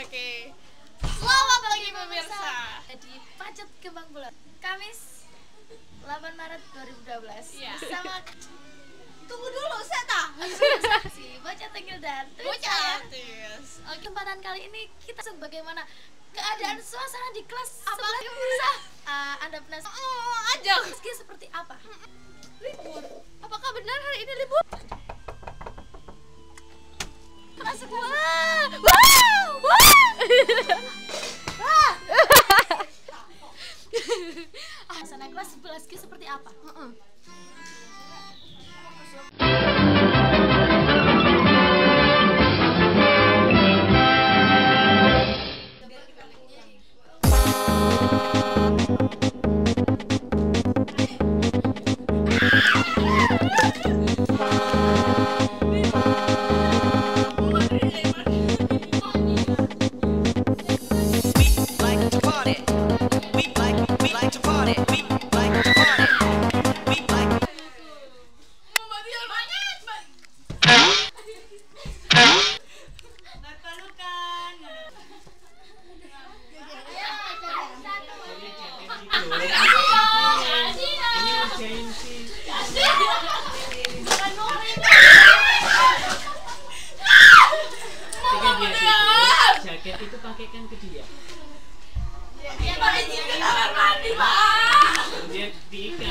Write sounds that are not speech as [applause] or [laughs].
Oke. Selamat pagi pemirsa. Di Pacet Kembang Bulan Kamis 8 Maret 2012 Iya. Bersama Tunggu dulu, saya tak. [laughs] si Bocah Tengil dan Bocah Trisha. artis. Oke, kesempatan kali ini kita bagaimana keadaan suasana di kelas Apa sebelah lagi, pemirsa? Ah, anda penasaran? Oh, aja. Meski seperti apa? Libur. Apakah benar hari ini libur? Masuk wah, Baski seperti apa? Uh -uh. dipakaikan ke dia. Ya, Pak, izin ke kamar mandi, Pak. ya, ya